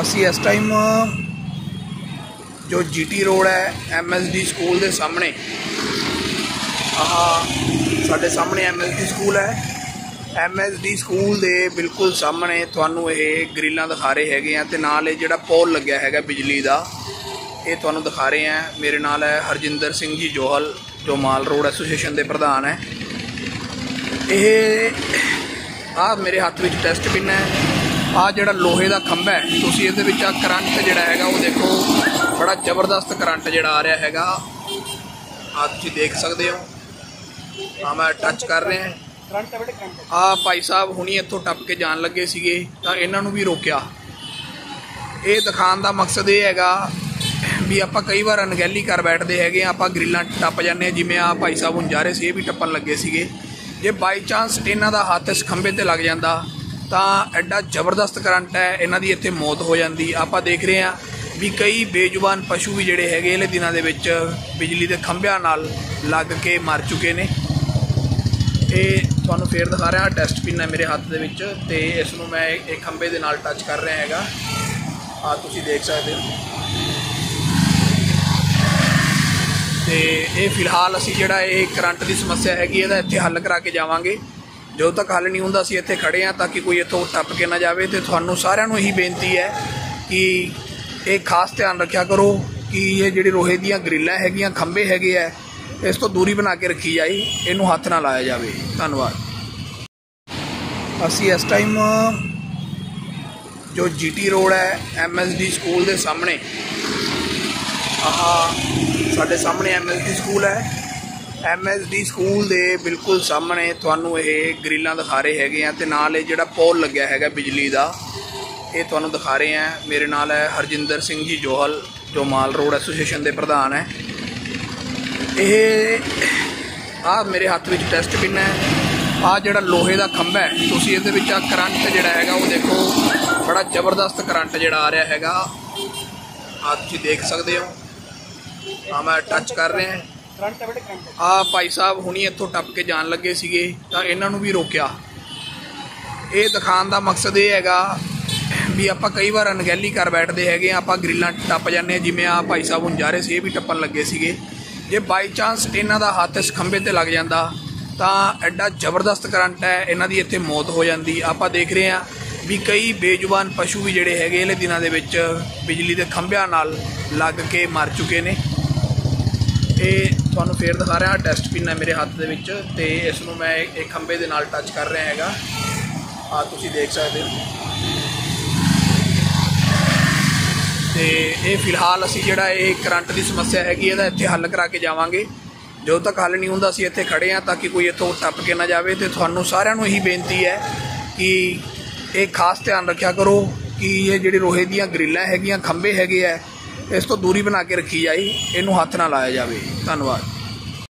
ਅਸੀਂ ਇਸ ਟਾਈਮ ਜੋ ਜੀਟੀ ਰੋਡ ਹੈ ਐਮਐਸਡੀ ਸਕੂਲ ਦੇ ਸਾਹਮਣੇ। ਆਹ ਸਾਡੇ ਸਾਹਮਣੇ ਐਮਐਸਡੀ ਸਕੂਲ ਹੈ। ਐਮਐਸਡੀ ਸਕੂਲ ਦੇ ਬਿਲਕੁਲ ਸਾਹਮਣੇ ਤੁਹਾਨੂੰ ਇਹ ਗ੍ਰਿਲਾਂ ਦਿਖਾ ਰਹੇ ਹੈਗੇ ਆ ਤੇ ਨਾਲ ਇਹ ਜਿਹੜਾ ਪੋਲ ਲੱਗਿਆ ਹੈਗਾ ਬਿਜਲੀ ਦਾ, ਇਹ ਤੁਹਾਨੂੰ ਦਿਖਾ ਰਹੇ ਆ। ਮੇਰੇ ਨਾਲ ਹੈ ਹਰਜਿੰਦਰ ਸਿੰਘ ਜੀ ਜੋਹਲ, ਜੋ ਮਾਲ ਰੋਡ ਐਸੋਸੀਏਸ਼ਨ ਦੇ ਪ੍ਰਧਾਨ ਹੈ। ਇਹ ਆ ਮੇਰੇ ਹੱਥ ਵਿੱਚ ਟੈਸਟ ਪਿਨ ਹੈ। ਆ ਜਿਹੜਾ ਲੋਹੇ ਦਾ ਖੰਭਾ ਹੈ, ਤੁਸੀਂ ਇਹਦੇ ਵਿੱਚ ਆ ਕਰੰਟ ਜਿਹੜਾ ਹੈਗਾ, ਉਹ ਦੇਖੋ, ਬੜਾ ਜ਼ਬਰਦਸਤ ਕਰੰਟ ਜਿਹੜਾ ਆ ਰਿਹਾ ਹੈਗਾ। ਆ ਤੁਸੀਂ ਦੇਖ ਸਕਦੇ ਹੋ। ਆ ਮੈਂ ਟੱਚ ਕਰ ਰਿਹਾ। ਆ ਭਾਈ ਸਾਹਿਬ ਹੁਣੀ ਇੱਥੋਂ ਟੱਪ ਕੇ ਜਾਣ ਲੱਗੇ ਸੀਗੇ, ਤਾਂ ਇਹਨਾਂ ਨੂੰ ਵੀ ਰੋਕਿਆ। ਇਹ ਦਿਖਾਉਣ ਦਾ ਮਕਸਦ ਇਹ ਹੈਗਾ ਵੀ ਆਪਾਂ ਕਈ ਵਾਰ ਅਣਗਹਿਲੀ ਕਰ ਬੈਠਦੇ ਹੈਗੇ ਆ ਆਪਾਂ ਗ੍ਰਿਲਾਂ ਟੱਪ ਜਾਂਦੇ ਆ ਜਿਵੇਂ ਆ ਭਾਈ ਸਾਹਿਬ ਹੁਣ ਜਾ ਰਹੇ ਸੀ, ਇਹ ਵੀ ਟੱਪਣ ਲੱਗੇ ਸੀਗੇ। ਜੇ ਬਾਈ ਚਾਂਸ ਇਹਨਾਂ ਦਾ ਹੱਥ ਇਸ ਖੰਭੇ ਤੇ ਲੱਗ ਜਾਂਦਾ ਤਾਂ ਐਡਾ ਜ਼ਬਰਦਸਤ ਕਰੰਟ ਹੈ, ਇਹਨਾਂ ਦੀ ਇੱਥੇ ਮੌਤ ਹੋ ਜਾਂਦੀ। ਆਪਾਂ ਦੇਖ ਰਹੇ ਆ ਵੀ ਕਈ ਬੇਜ਼ੁਬਾਨ ਪਸ਼ੂ ਵੀ ਜਿਹੜੇ ਹੈਗੇ ਇਹਲੇ ਦਿਨਾਂ ਦੇ ਵਿੱਚ ਬਿਜਲੀ ਦੇ ਖੰਭਿਆਂ ਨਾਲ ਲੱਗ ਕੇ ਮਰ ਚੁੱਕੇ ਨੇ। ਇਹ ਤੁਹਾਨੂੰ ਫੇਰ ਦਿਖਾ ਰਿਹਾ ਟੈਸਟ ਹੈ ਮੇਰੇ ਹੱਥ ਦੇ ਵਿੱਚ ਤੇ ਇਸ ਨੂੰ ਮੈਂ ਇੱਕ ਖੰਭੇ ਦੇ ਨਾਲ ਟੱਚ ਕਰ ਰਿਹਾ ਹੈਗਾ। ਆ ਤੁਸੀਂ ਦੇਖ ਸਕਦੇ ਹੋ। ਤੇ ਇਹ ਫਿਲਹਾਲ ਅਸੀਂ ਜਿਹੜਾ ਇਹ ਕਰੰਟ ਦੀ ਸਮੱਸਿਆ ਹੈਗੀ, ਇਹਦਾ ਇੱਥੇ ਹੱਲ ਕਰਾ ਕੇ ਜਾਵਾਂਗੇ। ਜਦੋਂ ਤੱਕ ਹੱਲ ਨਹੀਂ ਹੁੰਦਾ ਅਸੀਂ ਇੱਥੇ ਖੜੇ ਆ ਤਾਂ ਕਿ ਕੋਈ ਇੱਥੋਂ ਟੱਪ ਕੇ ਨਾ ਜਾਵੇ ਤੇ ਤੁਹਾਨੂੰ ਸਾਰਿਆਂ ਨੂੰ ਇਹੀ ਬੇਨਤੀ ਹੈ ਕਿ ਇਹ ਖਾਸ ਧਿਆਨ ਰੱਖਿਆ ਕਰੋ ਕਿ ਇਹ ਜਿਹੜੀ ਰੋਹੇ ਦੀਆਂ ਗ੍ਰਿਲਾਂ ਹੈਗੀਆਂ, ਖੰਭੇ ਹੈਗੇ ਆ, ਇਸ ਤੋਂ ਦੂਰੀ ਬਣਾ ਕੇ ਰੱਖੀ ਜਾਈ, ਇਹਨੂੰ ਹੱਥ ਨਾ ਲਾਇਆ ਜਾਵੇ। ਧੰਨਵਾਦ। ਅਸੀਂ ਇਸ ਟਾਈਮ ਜੋ ਜੀਟੀ ਰੋਡ ਹੈ ਐਮਐਸਡੀ ਸਕੂਲ ਦੇ ਸਾਹਮਣੇ, ਆਹ ਸਾਡੇ ਸਾਹਮਣੇ ਐਮਐਸਡੀ ਸਕੂਲ ਹੈ। ਐਮਐਸਡੀ ਸਕੂਲ ਦੇ ਬਿਲਕੁਲ ਸਾਹਮਣੇ ਤੁਹਾਨੂੰ ਇਹ ਗ੍ਰਿਲਾਂ ਦਿਖਾ ਰਹੇ ਹੈਗੇ ਆ ਤੇ ਨਾਲ ਇਹ ਜਿਹੜਾ ਪੋਲ ਲੱਗਿਆ ਹੈਗਾ ਬਿਜਲੀ ਦਾ, ਇਹ ਤੁਹਾਨੂੰ ਦਿਖਾ ਰਹੇ ਆ। ਮੇਰੇ ਨਾਲ ਹੈ ਹਰਜਿੰਦਰ ਸਿੰਘ ਜੀ ਜੋਹਲ, ਜੋ ਮਾਲ ਰੋਡ ਐਸੋਸੀਏਸ਼ਨ ਦੇ ਪ੍ਰਧਾਨ ਹੈ। ਇਹ ਆ ਮੇਰੇ ਹੱਥ ਵਿੱਚ ਟੈਸਟ ਪਿਨ ਹੈ। ਆ ਜਿਹੜਾ ਲੋਹੇ ਦਾ ਖੰਭਾ ਹੈ, ਤੁਸੀਂ ਇਹਦੇ ਵਿੱਚ ਆ ਕਰੰਟ ਜਿਹੜਾ ਹੈਗਾ ਉਹ ਦੇਖੋ, ਬੜਾ ਜ਼ਬਰਦਸਤ ਕਰੰਟ ਜਿਹੜਾ ਆ ਰਿਹਾ ਹੈਗਾ। ਆ ਤੁਸੀਂ ਦੇਖ ਸਕਦੇ ਹੋ। ਆ ਮੈਂ ਟੱਚ ਕਰ ਰਿਹਾ। ਆ ਭਾਈ ਸਾਹਿਬ ਹੁਣੀ ਇੱਥੋਂ ਟੱਪ ਕੇ ਜਾਣ ਲੱਗੇ ਸੀਗੇ, ਤਾਂ ਇਹਨਾਂ ਨੂੰ ਵੀ ਰੋਕਿਆ। ਇਹ ਦਿਖਾਉਣ ਦਾ ਮਕਸਦ ਇਹ ਹੈਗਾ ਵੀ ਆਪਾਂ ਕਈ ਵਾਰ ਅਣਗਹਿਲੀ ਕਰ ਬੈਠਦੇ ਹੈਗੇ ਆ ਆਪਾਂ ਗ੍ਰਿਲਾਂ ਟੱਪ ਜਾਂਦੇ ਆ ਜਿਵੇਂ ਆ ਭਾਈ ਸਾਹਿਬ ਹੁਣ ਜਾ ਰਹੇ ਸੀ, ਇਹ ਵੀ ਟੱਪਣ ਲੱਗੇ ਸੀਗੇ। ਜੇ ਬਾਈ ਚਾਂਸ ਇਹਨਾਂ ਦਾ ਹੱਥ ਇਸ ਖੰਭੇ ਤੇ ਲੱਗ ਜਾਂਦਾ, ਤਾਂ ਐਡਾ ਜ਼ਬਰਦਸਤ ਕਰੰਟ ਹੈ, ਇਹਨਾਂ ਦੀ ਇੱਥੇ ਮੌਤ ਹੋ ਜਾਂਦੀ। ਆਪਾਂ ਦੇਖ ਰਹੇ ਆ ਵੀ ਕਈ ਬੇਜ਼ੁਬਾਨ ਪਸ਼ੂ ਵੀ ਜਿਹੜੇ ਹੈਗੇ, ਇਹਲੇ ਦਿਨਾਂ ਦੇ ਵਿੱਚ ਬਿਜਲੀ ਦੇ ਖੰਭਿਆਂ ਨਾਲ ਲੱਗ ਕੇ ਮਰ ਚੁੱਕੇ ਨੇ। ਇਹ ਤੁਹਾਨੂੰ ਫੇਰ ਦਿਖਾ ਰਿਹਾ ਟੈਸਟ ਹੈ ਮੇਰੇ ਹੱਥ ਦੇ ਵਿੱਚ ਤੇ ਇਸ ਨੂੰ ਮੈਂ ਇੱਕ ਖੰਭੇ ਦੇ ਨਾਲ ਟੱਚ ਕਰ ਰਿਹਾ ਹੈਗਾ। ਆ ਤੁਸੀਂ ਦੇਖ ਸਕਦੇ ਹੋ। ਤੇ ਇਹ ਫਿਲਹਾਲ ਅਸੀਂ ਜਿਹੜਾ ਇਹ ਕਰੰਟ ਦੀ ਸਮੱਸਿਆ ਹੈਗੀ, ਇਹਦਾ ਇੱਥੇ ਹੱਲ ਕਰਾ ਕੇ ਜਾਵਾਂਗੇ। ਜਦੋਂ ਤੱਕ ਹੱਲ ਨਹੀਂ ਹੁੰਦਾ, ਅਸੀਂ ਇੱਥੇ ਖੜੇ ਆ ਤਾਂ ਕਿ ਕੋਈ ਇੱਥੋਂ ਟੱਪ ਕੇ ਨਾ ਜਾਵੇ। ਤੇ ਤੁਹਾਨੂੰ ਸਾਰਿਆਂ ਨੂੰ ਇਹੀ ਬੇਨਤੀ ਹੈ ਕਿ ਇਹ ਖਾਸ ਧਿਆਨ ਰੱਖਿਆ ਕਰੋ ਕਿ ਇਹ ਜਿਹੜੇ ਲੋਹੇ ਦੀਆਂ ਗ੍ਰਿਲਾਂ ਹੈਗੀਆਂ, ਖੰਭੇ ਹੈਗੇ ਆ ਇਸ ਤੋਂ ਦੂਰੀ ਬਣਾ ਕੇ ਰੱਖੀ ਜਾਏ ਇਹਨੂੰ ਹੱਥ ਨਾ ਲਾਇਆ ਜਾਵੇ। ਧੰਨਵਾਦ।